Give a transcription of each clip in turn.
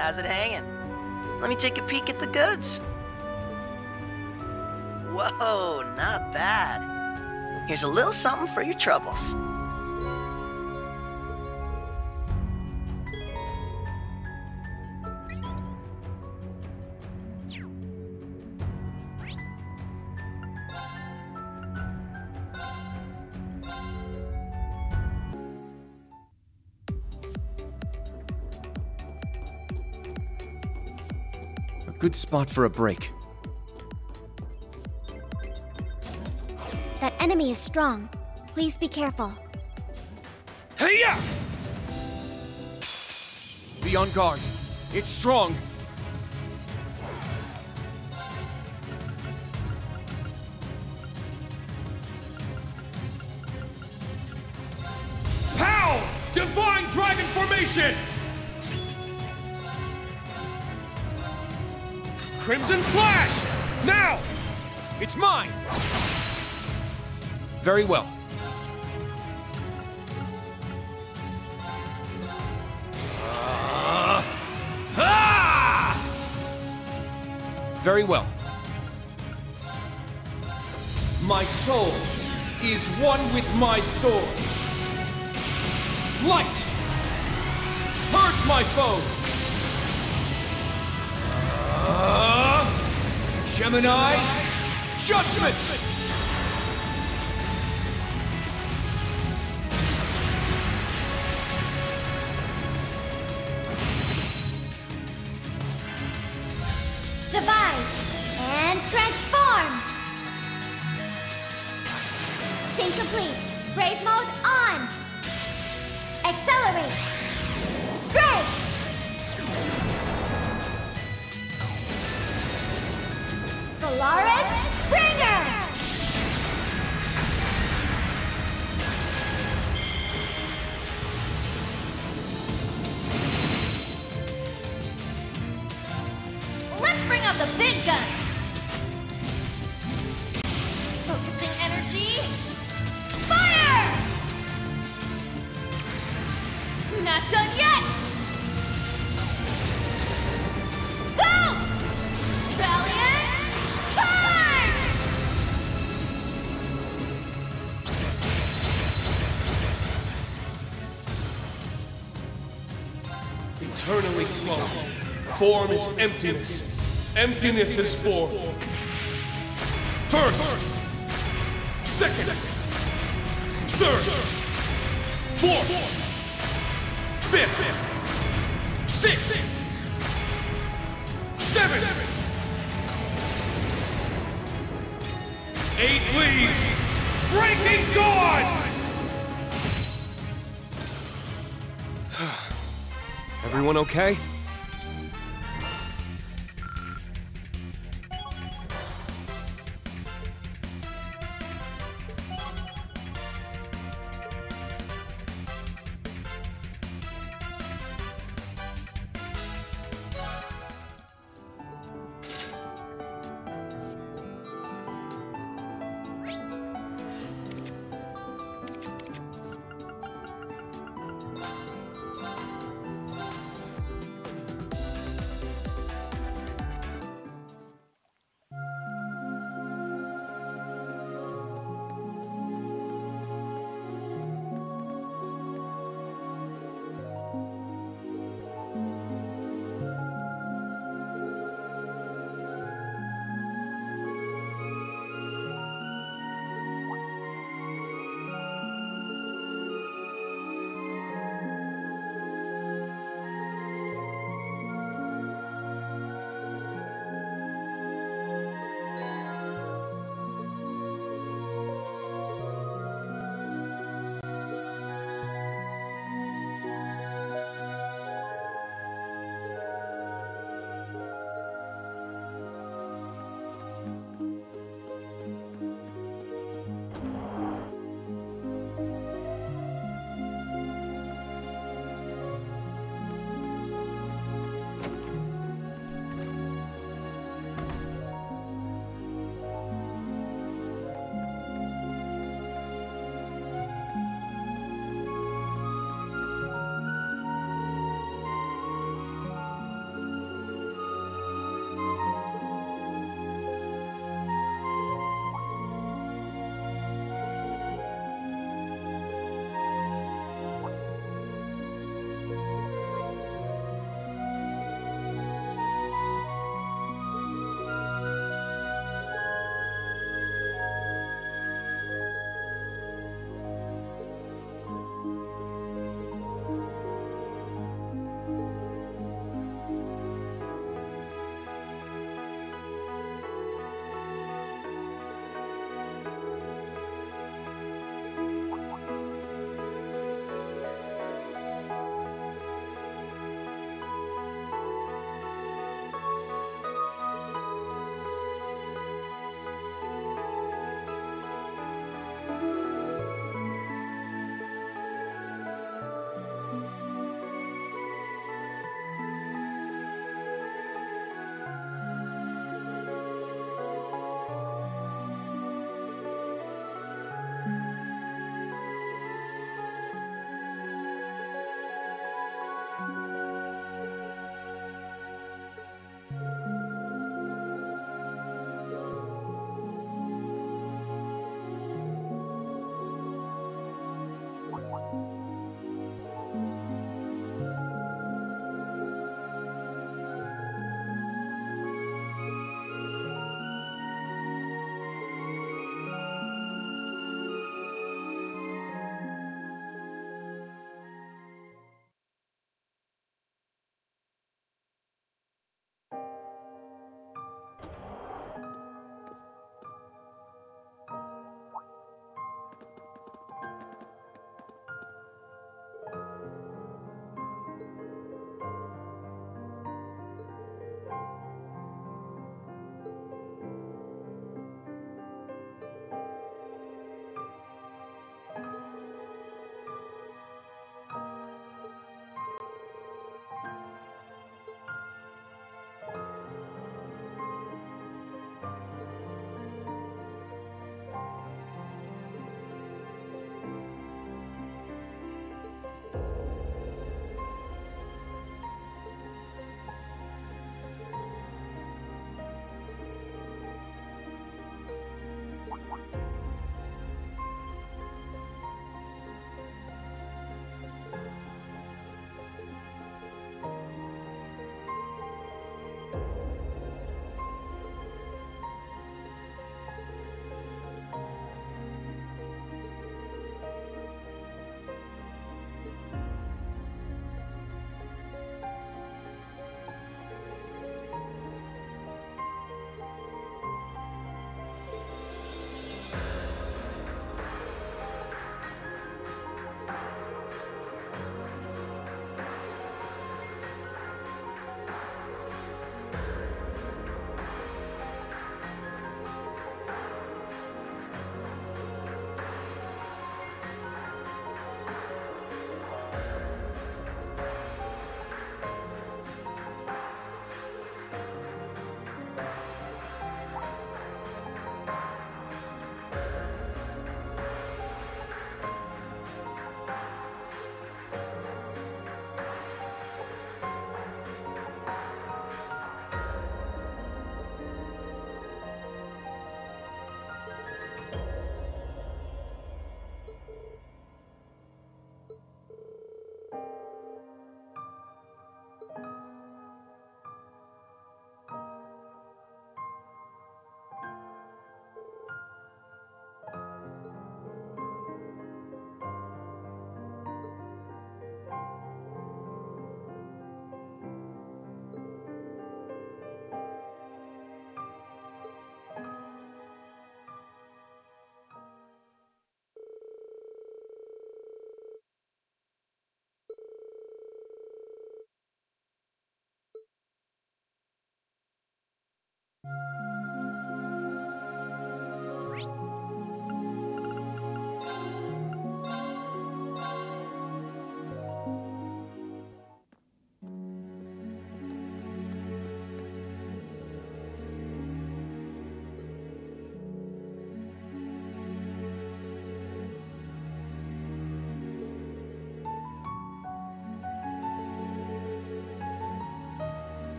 How's it hanging? Let me take a peek at the goods. Whoa, not bad. Here's a little something for your troubles. Good spot for a break. That enemy is strong. Please be careful. Hey Be on guard. It's strong. Crimson Slash! Now! It's mine! Very well. Ah! Very well. My soul is one with my swords. Light! Purge my foes! Gemini! Judgment! The big guns! Focusing energy. Fire! Not done yet! Go! Valiant! Charge! Eternally flow. Form is emptiness. Emptiness is form. First. Second. Third. Fourth. Fifth. Sixth. Seventh. Eight leaves. Breaking dawn! Everyone okay?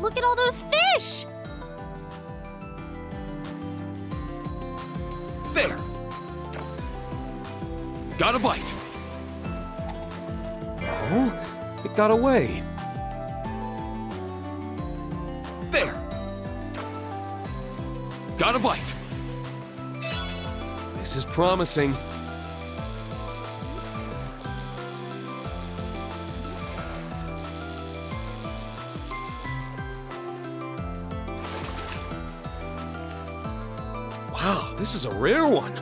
Look at all those fish! There! Got a bite! Oh, it got away. There! Got a bite! This is promising. This is a rare one.